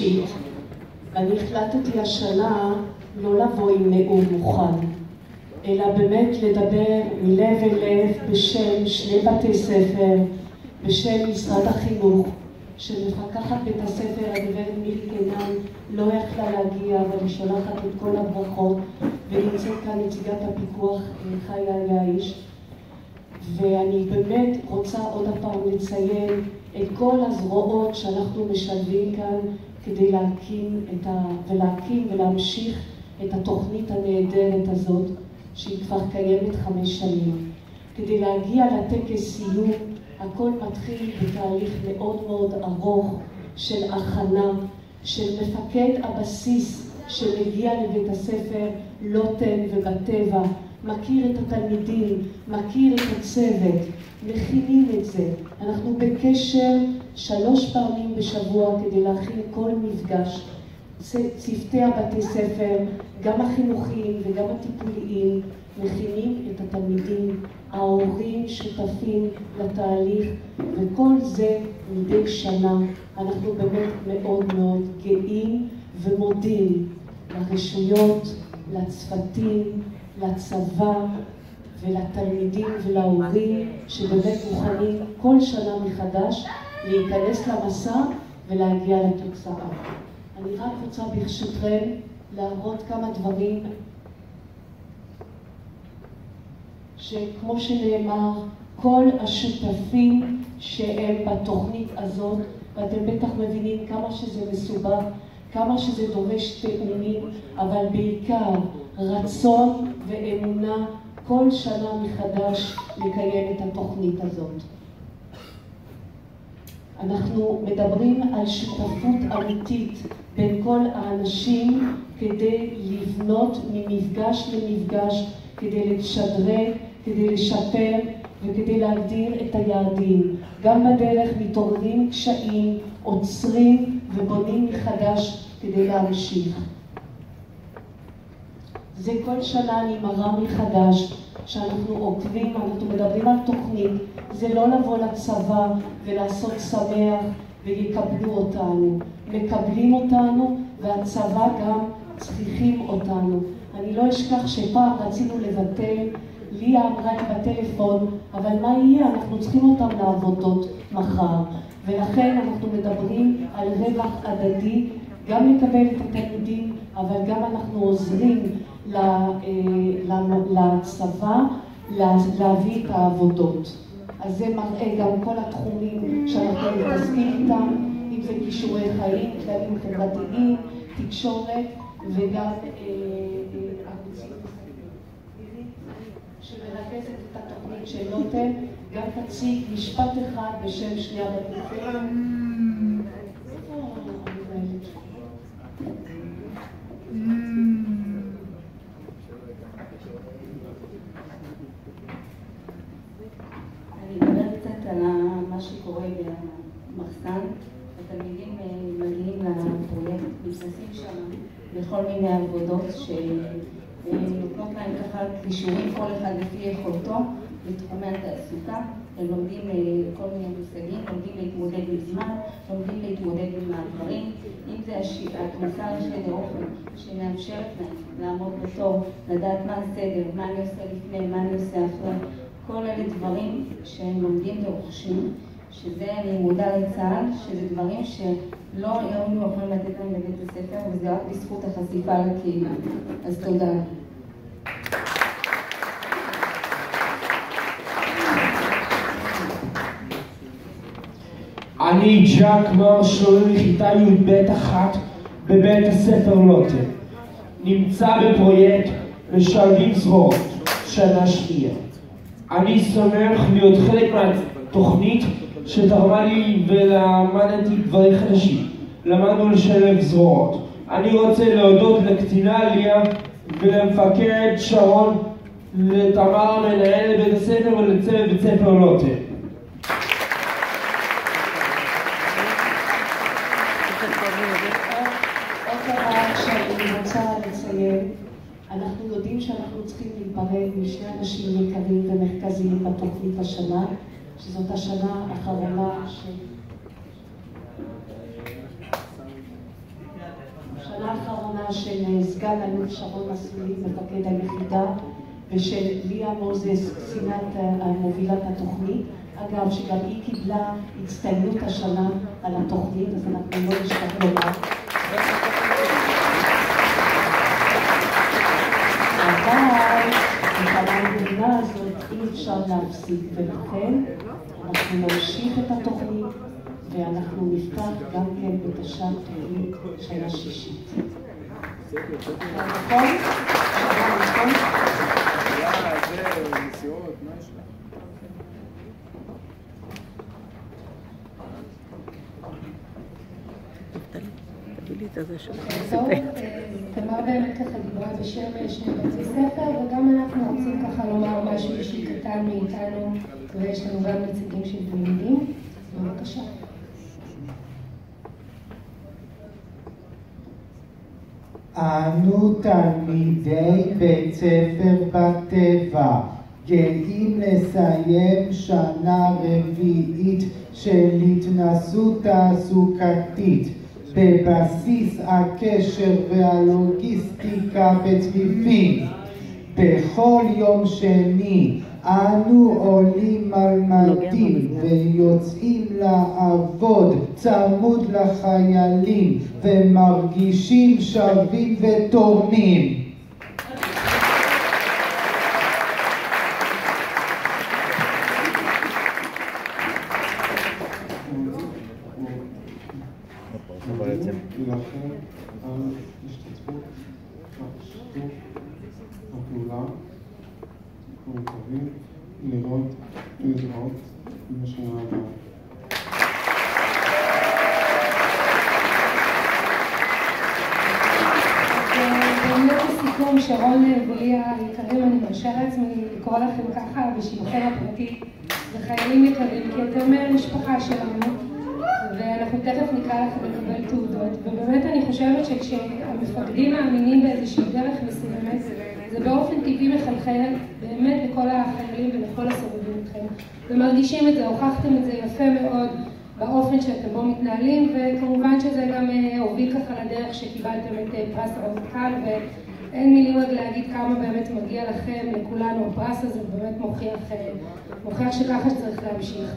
אישית, ואני החלטתי השנה לא לבוא עם נאום מוכן, אלא באמת לדבר מלב אל לב בשם שני בתי ספר, בשם משרד החינוך, שמפקחת בית הספר, הגברת מירי קינן, לא יכלה להגיע, ואני שולחת את כל הברכות, ונמצאת כאן נציגת הפיקוח חיה יעיש. ואני באמת רוצה עוד הפעם לציין את כל הזרועות שאנחנו משלבים כאן כדי להקים את ה... ולהקים ולהמשיך את התוכנית הנהדרת הזאת, שהיא כבר קיימת חמש שנים. כדי להגיע לטקס סיום, הכל מתחיל בתהליך מאוד מאוד ארוך של הכנה, של מפקד הבסיס שמגיע לבית הספר לוטן ובטבע, מכיר את התלמידים, מכיר את הצוות, מכינים את זה. אנחנו בקשר שלוש פעמים בשבוע כדי להכין כל מפגש. צוותי הבתי ספר, גם החינוכיים וגם הטיפוליים, מכינים את התלמידים, ההורים שותפים לתהליך, וכל זה מדי שנה. אנחנו באמת מאוד מאוד גאים ומודים לרשויות, לצוותים, לצבא ולתלמידים ולהורים שבאמת מוכנים כל שנה מחדש להיכנס למסע ולהגיע לתוצאה. אני רק רוצה ברשותכם להראות כמה דברים שכמו שנאמר, כל השותפים שהם בתוכנית הזאת, ואתם בטח מבינים כמה שזה מסובך, כמה שזה דורש תאומים, אבל בעיקר רצון ואמונה כל שנה מחדש לקיים את התוכנית הזאת. אנחנו מדברים על שותפות אמיתית בין כל האנשים כדי לבנות ממפגש למפגש, כדי לשדרג, כדי לשפר וכדי להגדיר את היעדים. גם בדרך מתעוררים קשיים, עוצרים ובונים מחדש כדי להמשיך. זה כל שנה אני מראה מחדש שאנחנו עוקבים, אנחנו מדברים על תוכנית, זה לא לבוא לצבא ולעשות שמח ויקבלו אותנו. מקבלים אותנו והצבא גם צריכים אותנו. אני לא אשכח שפעם רצינו לבטל, ליה אמרה לי בטלפון, אבל מה יהיה? אנחנו צריכים אותם לעבודות מחר. ולכן אנחנו מדברים על רווח הדדי, גם לקבל את התלמידים, אבל גם אנחנו עוזרים לצבא להביא את העבודות. אז זה מראה גם כל התחומים שאנחנו מתעסקים איתם, אם זה כישורי חיים, כללים חברתיים, תקשורת וגם אה, אה, שמרכזת את התוכנית של נותן, גם תציג משפט אחד בשם שני הבתים. במחסן, התלמידים אה, מגיעים לפרויקט, נכנסים שם לכל מיני עבודות שנותנות להם ככה כישורים כל אחד לפי יכולתו בתחומי התעסוקה, הם לומדים אה, כל מיני מושגים, לומדים להתמודד עם זמן, לומדים להתמודד עם מעברים, אם זה הכניסה לחדר אוכל שמאפשרת להם לעמוד בתור, לדעת מה הסדר, מה אני עושה לפני, מה אני עושה אחרי, כל אלה דברים שהם לומדים ורוכשים. שזה אני מודע לצה"ל, שזה דברים שלא היינו יכולים לתת להם בבית הספר, וזה רק בזכות החשיפה לקהילה. אז תודה. אני ג'אק מרשול, לכיתה י"ב אחת בבית הספר לוטה. נמצא בפרויקט משלבים זרועות, שנה שנייה. אני שמח להיות חלק מהתוכנית שתרמה לי ולמדתי דברים חדשים. למדנו לשלב זרועות. אני רוצה להודות לקצינה ליה ולמפקד שרון, לתמר מנהל בית הספר ולצוות בית ספר לוטה. אנחנו יודעים שאנחנו צריכים להיפרד משני אנשים יקרים ומרכזיים בתוכנית השנה, שזאת השנה האחרונה ש... של סגן אלוף שרון מסלולית, מפקד היחידה, ושל ליה מוזס, קצינת מובילת התוכנית. אגב, שגם היא קיבלה הצטיינות השנה על התוכנית, אז אנחנו לא נשכח לומר. אבל את המנגנונה הזאת אפשר להפסיק, ולכן אנחנו נמשיך את התוכנית ואנחנו נפתח גם כן בתש"ן תוכנית שנה שישית. נכון? נכון? תמר באמת ככה דיברה בשם שני בתי ספר, וגם אנחנו רוצים ככה לומר משהו אישי קטן מאיתנו, ויש לנו גם נציגים של תלמידים. בבקשה. אנו תלמידי בית ספר בטבע, גאים לסיים שנה רביעית של התנסות תעסוקתית בבסיס הקשר והלוגיסטיקה בצריפין. בכל יום שני אנו עולים על מדים ויוצאים לעבוד צמוד לחיילים ומרגישים שווים ותורמים. להילחם על השתתפות בשיתוף הפעולה. אנחנו מקווים לראות ולראות בשנה הבאה. לסיכום, שרון וליה היקרים, אני מרשה לעצמי לקרוא לכם ככה בשמכם הפרטי, וחיילים יקרים, כי אתם משפחה שלנו, ואנחנו תכף נקרא לכם לקבל תעודות, ובאמת אני חושבת שכשהמפקדים מאמינים באיזושהי דרך מסוימת, זה באופן טבעי מחלחל באמת לכל החיילים ולכל הסובבים אתכם, ומרגישים את זה, הוכחתם את זה יפה מאוד באופן שאתם בו מתנהלים, וכמובן שזה גם הוביל ככה לדרך שקיבלתם את פרס הרמטכ"ל, ואין מילים עוד להגיד כמה באמת מגיע לכם, לכולנו, הפרס הזה באמת מוכיח, מוכיח שככה שצריך להמשיך.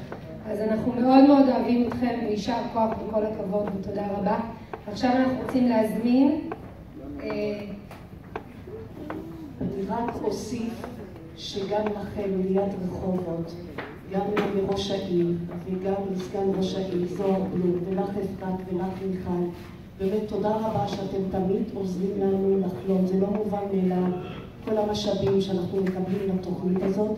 אז אנחנו מאוד מאוד אוהבים אתכם, ויישר כוח וכל הכבוד ותודה רבה. עכשיו אנחנו רוצים להזמין אני רק אוסיף שגם לכם, ליד רחובות, גם לראש העיר וגם לסגן ראש העיר זוהר בלום, ולך אפרת ולך מיכל, באמת תודה רבה שאתם תמיד עוזרים לנו לחלום, זה לא מובן מאליו, כל המשאבים שאנחנו מקבלים לתוכנית הזאת,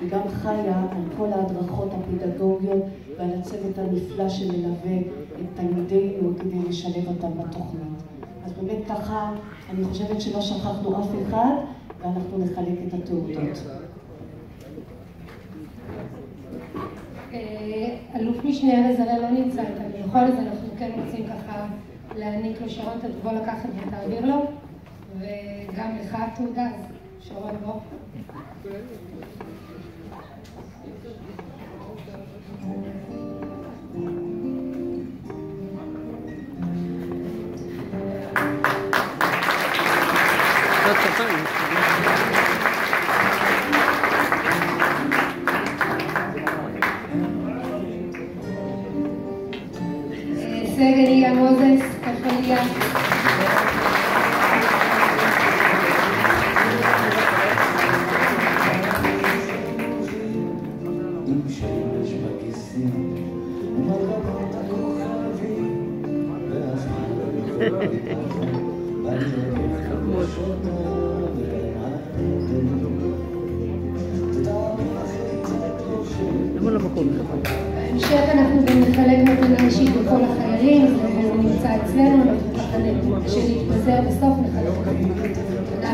וגם חיה על כל ההדרכות הפדגוגיות ועל הצוות הנפלא שמלווה את תלמידינו כדי לשלב אותם בתוכנית. אז באמת ככה, אני חושבת שלא שכחנו אף אחד, ואנחנו נחלק את התעודות. אלוף משנה הראל לא נמצא איתנו, יכול אז אנחנו כן רוצים ככה להעניק לו שרון, תבוא לקחת ותעביר לו, וגם לך התעודה, אז שרון בוא. סגן ליה מוזס, איפה ליה? בהמשך אנחנו גם נחלק מתנה אישית לכל החיילים, והוא נמצא אצלנו, אנחנו ככה כשנתפזר בסוף נחלק. תודה.